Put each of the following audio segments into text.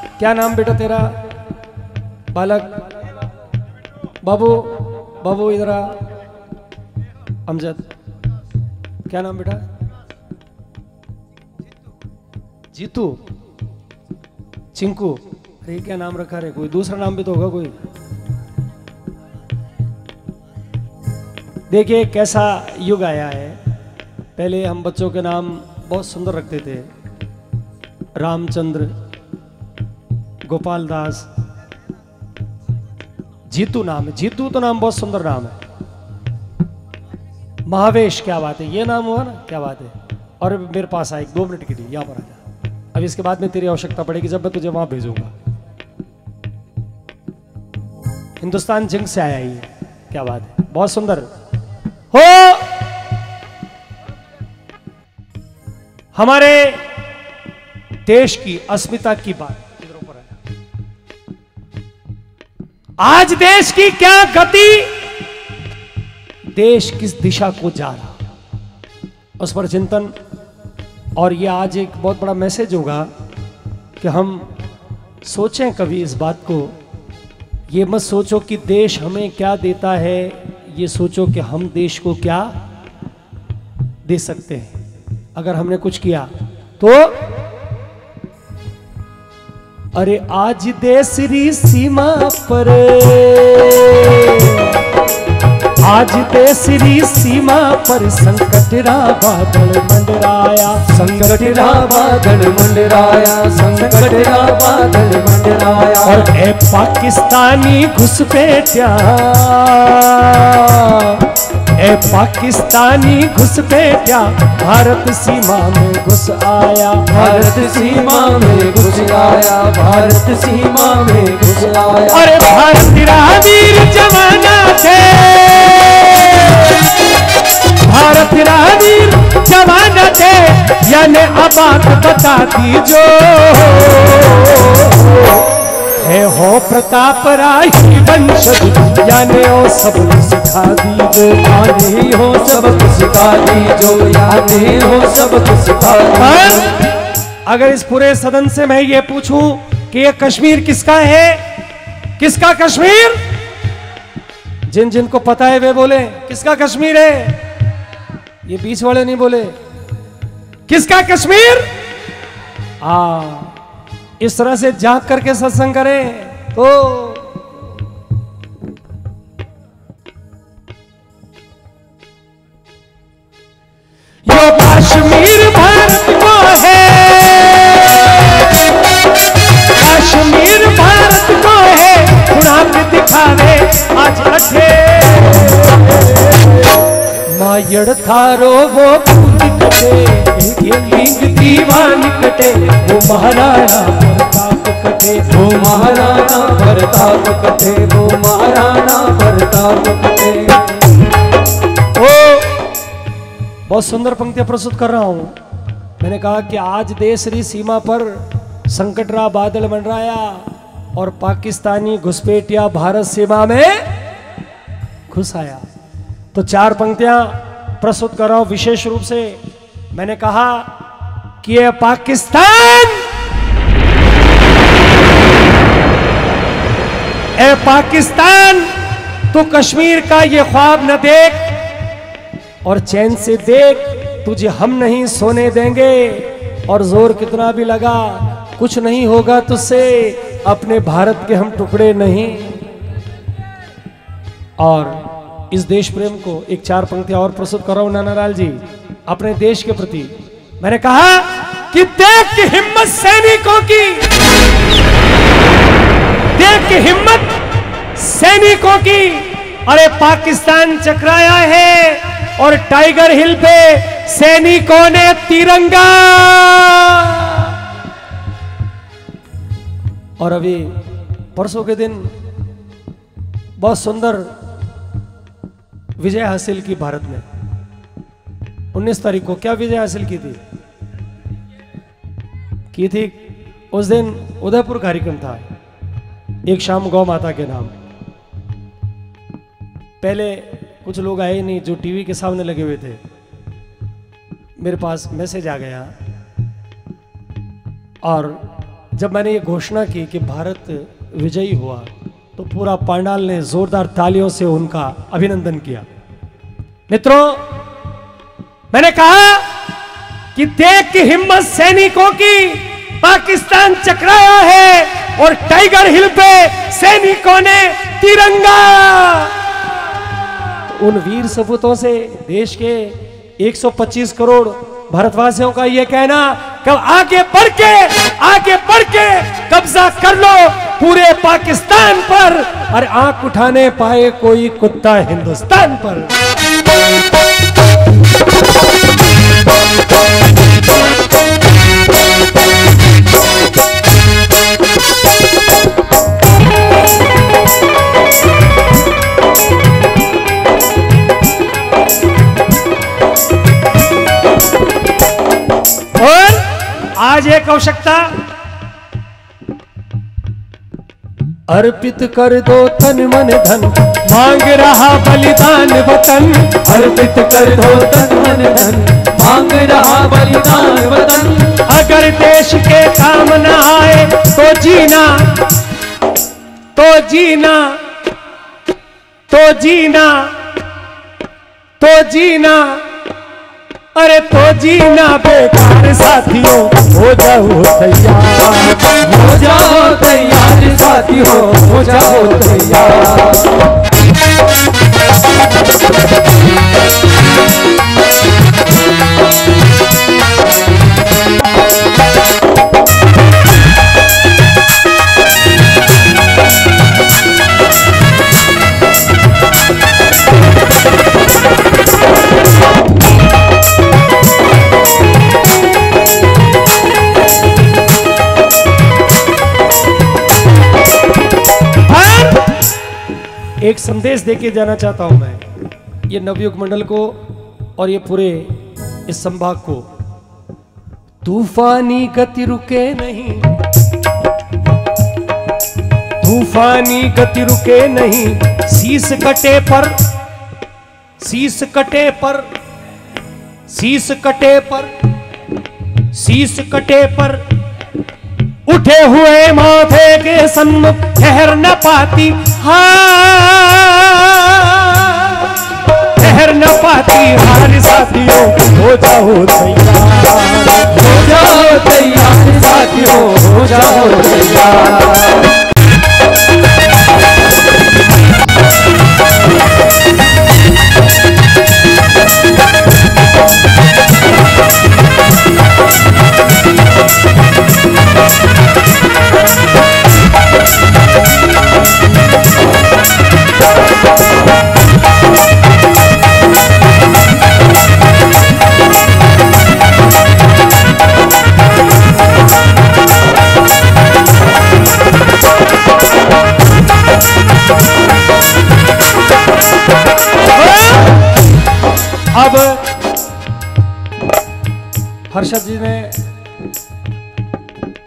क्या नाम बेटा तेरा? बालक। बाबू। बाबू इधर आ। अमजद। क्या नाम बेटा? जीतू। चिंकू। अरे, क्या नाम रखा रे? कोई दूसरा नाम भी तो होगा कोई। देखिए, कैसा युग आया है। पहले हम बच्चों के नाम बहुत सुंदर रखते थे। रामचंद्र। गोपाल दास। जीतू नाम है, जीतू तो नाम बहुत सुंदर नाम है। महावेश, क्या बात है, ये नाम हुआ ना, क्या बात है। और मेरे पास आए, दो मिनट के लिए, यहाँ पर आ जा। अब इसके बाद में तेरी आवश्यकता पड़ेगी, जब मैं तुझे वहाँ भेजूँगा। हिंदुस्तान जंग से आया ही क्या बात है, बहुत सुंदर। हो! हमारे देश की अस्मिता की बात। आज देश की क्या गति? देश किस दिशा को जा रहा? उस पर चिंतन। और ये आज एक बहुत बड़ा मैसेज होगा कि हम सोचें कभी इस बात को। ये मत सोचो कि देश हमें क्या देता है, ये सोचो कि हम देश को क्या दे सकते हैं। अगर हमने कुछ किया तो अरे आज देसरी सीमा पर। आज देसरी सीमा पर संकटरा बादल मंडराया। संकटरा बादल मंडराया संकटरा बादल मंडराया। और ए पाकिस्तानी घुसपैठिया। ए पाकिस्तानी घुसपैठिया भारत सीमा में घुस आया। भारत सीमा में घुस आया भारत सीमा में घुस आया। अरे भारत वीर जमाना थे। भारत वीर जमाना थे यानी अब बात बता दीजो। है हो प्रताप राय। वंशज यानी ओ सब सिखा दीजो आने हो सबक सिखा दीजो यादें हो सबक सिखा अगर इस पूरे सदन से मैं ये पूछूँ कि ये कश्मीर किसका है? किसका कश्मीर? जिन जिनको पता है वे बोले, किसका कश्मीर है? ये बीच वाले नहीं बोले, किसका कश्मीर? आ इस तरह से जाग करके सत्संग करें। तो यो कश्मीर भारत को है। कश्मीर भारत को है। दिखावे आज अठे मायड़ थारो वो कूद कटे ये लिंग दीवान कटे वो महाराणा कटे वो महाराणा, प्रताप कटे वो महाराणा, प्रताप कटे ओ, बहुत सुंदर पंक्तियाँ प्रस्तुत कर रहा हूँ। मैंने कहा कि आज देशरी सीमा पर संकटरा बादल मंडराया और पाकिस्तानी घुसपैठिया भारत सीमा में घुस आया। तो चार पंक्तियाँ प्रस्तुत कर रहा हूँ। विशेष रूप से मैंने कहा कि ये पाकिस्तान ए, पाकिस्तान, तू कश्मीर का ये ख्वाब न देख और चैन से देख, तुझे हम नहीं सोने देंगे। और ज़ोर कितना भी लगा, कुछ नहीं होगा तुझसे, अपने भारत के हम टुकड़े नहीं। और इस देश प्रेम को एक चार पंक्तियाँ और प्रस्तुत कर रहा हूँ जी, अपने देश के प्रति। मैंने कहा कि देख की हिम्मत सैनिकों की। देख की हिम्मत सैनिकों की। अरे पाकिस्तान चकराया है और टाइगर हिल पे सैनिकों ने तिरंगा। और अभी परसों के दिन बहुत सुंदर विजय हासिल की भारत ने 19 तारीख को क्या विजय हासिल की थी? की थी? उस दिन उदयपुर कार्यक्रम था। एक शाम गौ माता के नाम। पहले कुछ लोग आए नहीं, जो टीवी के सामने लगे हुए थे। मेरे पास मैसेज आ गया। और जब मैंने ये घोषणा की कि भारत विजयी हुआ तो पूरा पांडाल ने जोरदार तालियों से उनका अभिनंदन किया। मित्रों, मैंने कहा कि देख की हिम्मत सैनिकों की पाकिस्तान चकराया है। और टाइगर हिल पे सैनिकों ने तिरंगा। उन वीर सपूतों से देश के 125 करोड़ भारतवासियों का यह कहना, कब आगे बढ़ के, आगे बढ़ के कब्जा कर लो पूरे पाकिस्तान पर और आँख उठाने पाए कोई कुत्ता हिंदुस्तान पर। आज एक आवश्यकता। अर्पित कर दो तन मन धन। मांग रहा बलिदान वतन। अर्पित कर दो तन मन धन। मांग रहा बलिदान वतन। अगर देश के काम न आए तो जीना। तो जीना। तो जीना। तो जीना। अरे तो जीना बेकार साथियों, हो जाओ तैयार। हो जाओ तैयार साथी हो हो जाओ तैयार। एक संदेश देके जाना चाहता हूँ मैं। ये नवयुग मंडल को और ये पूरे इस संभाग को। तूफानी गति रुके नहीं। तूफानी गति रुके नहीं। शीस कटे पर, शीस कटे पर, शीस कटे पर, शीस कटे पर। उठे हुए माथे के सन्मुख ठहर न पाती। हाँ ठहर न पाती हार साथियों, हो जाओ तैयार। हो जाओ तैयार साथी हो हो जाओ तैयार। अब हर्षद जी ने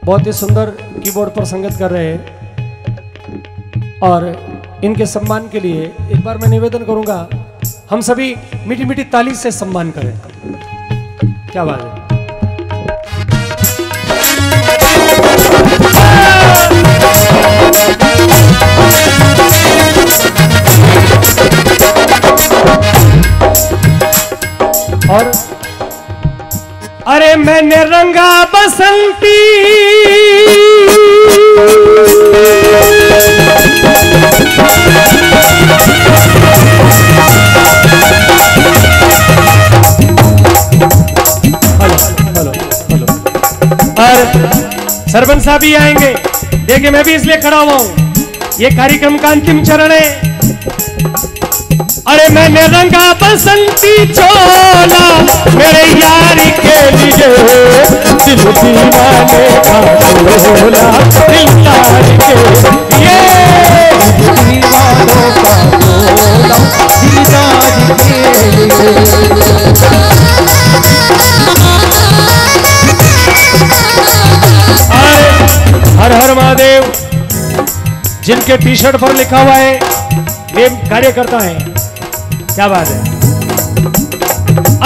बहुत ही सुंदर कीबोर्ड पर संगत कर रहे हैं। और इनके सम्मान के लिए एक बार मैं निवेदन करूँगा, हम सभी मीठी मीठी ताली से सम्मान करें। क्या बात है? और अरे मैंने रंगा बसंती। सरपंच साहब भी आएँगे। देखिए, मैं भी इसलिए खड़ा हुआ हूँ। ये कार्यक्रम का अंतिम चरण है। अरे मैंने रंगा बसंती चोला, मेरे यार के लिए दिल दीवाने का बोला दिल तार के ये दीवानों का बोला दीदार के लिए। जिनके टी शर्ट पर लिखा हुआ है ये कार्यकर्ता है। क्या बात है?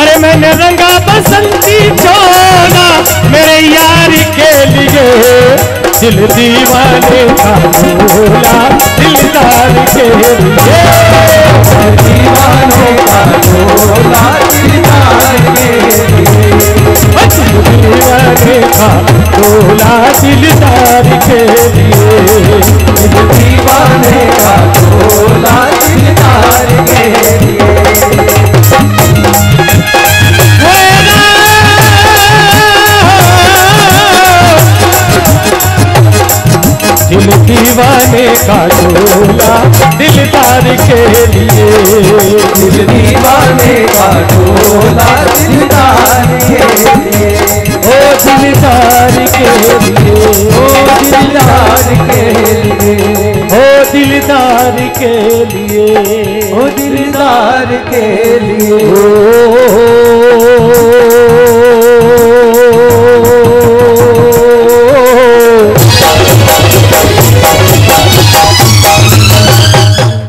अरे मैंने रंगा बसंती छोड़ा मेरे यार के लिए दिल दीवाने का दिलदार के लिए। का झोला दिलदार के लिए। दिल दीवाने का झोला दिलदार के लिए। ओ दिलदार के लिए। ओ दिलदार के लिए। ओ दिलदार के लिए। ओ दिलदार के लिए।